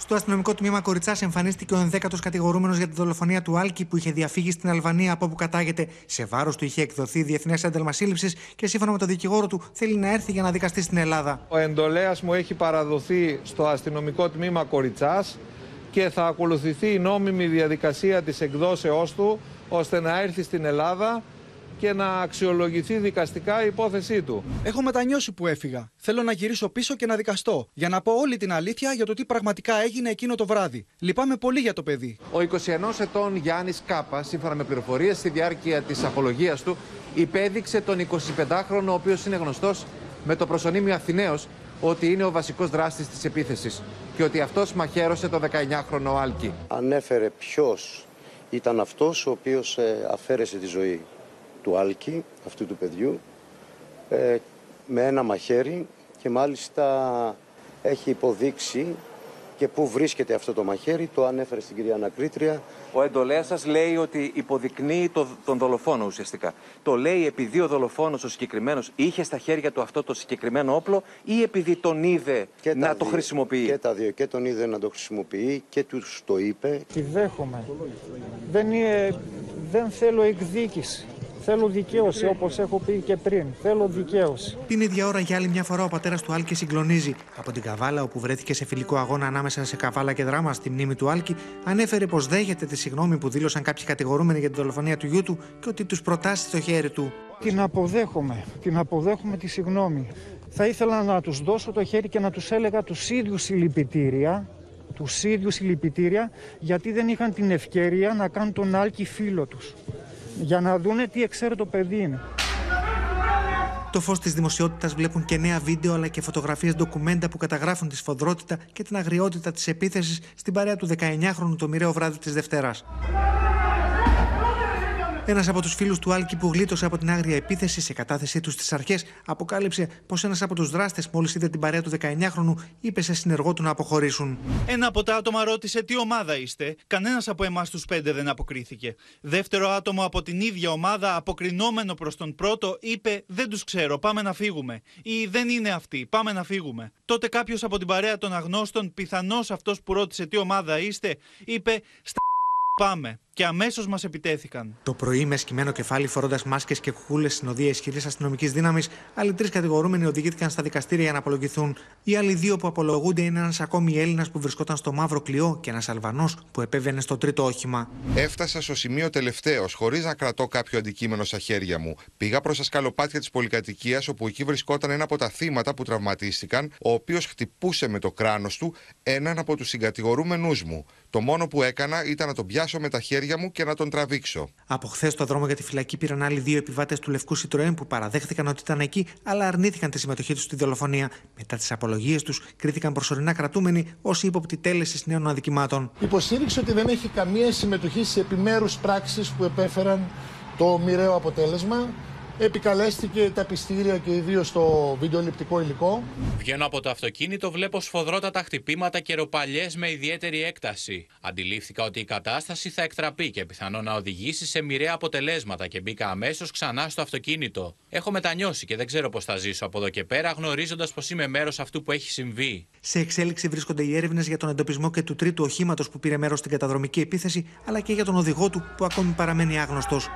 Στο αστυνομικό τμήμα Κοριτσάς εμφανίστηκε ο 11ο κατηγορούμενος για τη δολοφονία του Άλκη που είχε διαφύγει στην Αλβανία από όπου κατάγεται. Σε βάρος του είχε εκδοθεί διεθνές ένταλμα σύλληψης και σύμφωνα με τον δικηγόρο του θέλει να έρθει για να δικαστεί στην Ελλάδα. Ο εντολέας μου έχει παραδοθεί στο αστυνομικό τμήμα Κοριτσάς και θα ακολουθηθεί η νόμιμη διαδικασία της εκδόσεώς του ώστε να έρθει στην Ελλάδα και να αξιολογηθεί δικαστικά η υπόθεσή του. Έχω μετανιώσει που έφυγα. Θέλω να γυρίσω πίσω και να δικαστώ. Για να πω όλη την αλήθεια για το τι πραγματικά έγινε εκείνο το βράδυ. Λυπάμαι πολύ για το παιδί. Ο 21 ετών Γιάννης Κάπα, σύμφωνα με πληροφορίες, στη διάρκεια της απολογίας του, υπέδειξε τον 25χρονο, ο οποίος είναι γνωστός με το προσωνύμιο Αθηναίος, ότι είναι ο βασικός δράστης της επίθεσης και ότι αυτός μαχαίρωσε το 19χρονο Άλκη. Ανέφερε ποιος ήταν αυτός ο οποίος ε, αφαίρεσε τη ζωή του Άλκη, αυτού του παιδιού, ε, με ένα μαχαίρι και μάλιστα έχει υποδείξει και πού βρίσκεται αυτό το μαχαίρι, το ανέφερε στην κυρία Ανακρίτρια. Ο εντολέας σας λέει ότι υποδεικνύει το, τον δολοφόνο ουσιαστικά. Το λέει επειδή ο δολοφόνος ο συγκεκριμένος είχε στα χέρια του αυτό το συγκεκριμένο όπλο ή επειδή τον είδε να το χρησιμοποιεί; Και τα δύο. Και τον είδε να το χρησιμοποιεί και τους το είπε. Τη δέχομαι. Δεν, δεν θέλω εκδίκηση. Θέλω δικαίωση, όπως έχω πει και πριν. Θέλω δικαίωση. Την ίδια ώρα, για άλλη μια φορά, ο πατέρας του Άλκη συγκλονίζει. Από την Καβάλα, όπου βρέθηκε σε φιλικό αγώνα ανάμεσα σε Καβάλα και Δράμα στη μνήμη του Άλκη, ανέφερε πως δέχεται τη συγνώμη που δήλωσαν κάποιοι κατηγορούμενοι για τη δολοφονία του γιού του και ότι τους προτάσει στο χέρι του. Την αποδέχομαι. Την αποδέχομαι τη συγνώμη. Θα ήθελα να τους δώσω το χέρι και να τους έλεγα τους ίδιους συλληπιτήρια τους ίδιους συλληπιτήρια γιατί δεν είχαν την ευκαιρία να κάνουν τον Άλκη φίλο τους για να δούνε τι εξαίρετο παιδί είναι. Το φως της δημοσιότητας βλέπουν και νέα βίντεο αλλά και φωτογραφίες ντοκουμέντα που καταγράφουν τη σφοδρότητα και την αγριότητα της επίθεσης στην παρέα του 19χρονου το μοιραίο βράδυ της Δευτέρας. Ένας από τους φίλους του Άλκη που γλίτωσε από την άγρια επίθεση σε κατάθεσή του στις αρχές αποκάλυψε πως ένας από τους δράστες, μόλις είδε την παρέα του 19χρονου, είπε σε συνεργό του να αποχωρήσουν. Ένα από τα άτομα ρώτησε τι ομάδα είστε; Κανένας από εμάς τους πέντε δεν αποκρίθηκε. Δεύτερο άτομο από την ίδια ομάδα, αποκρινόμενο προς τον πρώτο, είπε Δεν τους ξέρω, πάμε να φύγουμε. Ή Δεν είναι αυτοί, πάμε να φύγουμε. Τότε κάποιος από την παρέα των αγνώστων, πιθανώς αυτός που ρώτησε τι ομάδα είστε, είπε Πάμε και αμέσως μας επιτέθηκαν. Το πρωί, με σκημένο κεφάλι, φορώντας μάσκες και κουκούλε στην οδεία ισχυρής αστυνομικής δύναμης, άλλοι τρεις κατηγορούμενοι οδηγήθηκαν στα δικαστήρια για να απολογηθούν. Οι άλλοι δύο που απολογούνται είναι ένας ακόμη Έλληνας που βρισκόταν στο μαύρο κλειό και ένας Αλβανός που επέβαινε στο τρίτο όχημα. Έφτασα στο σημείο τελευταίος, χωρίς να κρατώ κάποιο αντικείμενο στα χέρια μου. Πήγα προς τα σκαλοπάτια της πολυκατοικίας, όπου εκεί βρισκόταν ένα από τα θύματα που τραυματίστηκαν, ο οποίος χτυπούσε με το κράνος του έναν από τους συγκατηγορούμενούς μου. Το μόνο που έκανα ήταν να τον πιάσω με τα χέρια μου και να τον τραβήξω. Από χθες το δρόμο για τη φυλακή πήραν άλλοι δύο επιβάτες του Λευκού Σιτροέν που παραδέχθηκαν ότι ήταν εκεί, αλλά αρνήθηκαν τη συμμετοχή τους στη δολοφονία. Μετά τις απολογίες τους, κρίθηκαν προσωρινά κρατούμενοι ως ύποπτη τέλεσης νέων αδικημάτων. Υποστήριξε ότι δεν έχει καμία συμμετοχή σε επιμέρους πράξεις που επέφεραν το μοιραίο αποτέλεσμα επικαλέστηκε τα πιστήρια και ιδίως το βιντεοληπτικό υλικό. Βγαίνω από το αυτοκίνητο, βλέπω σφοδρότατα χτυπήματα και ροπαλιές με ιδιαίτερη έκταση. Αντιλήφθηκα ότι η κατάσταση θα εκτραπεί και πιθανό να οδηγήσει σε μοιραία αποτελέσματα και μπήκα αμέσως ξανά στο αυτοκίνητο. Έχω μετανιώσει και δεν ξέρω πώς θα ζήσω από εδώ και πέρα, γνωρίζοντας πως είμαι μέρος αυτού που έχει συμβεί. Σε εξέλιξη βρίσκονται οι έρευνες για τον εντοπισμό και του τρίτου οχήματος που πήρε μέρος στην καταδρομική επίθεση, αλλά και για τον οδηγό του που ακόμη παραμένει άγνωστος.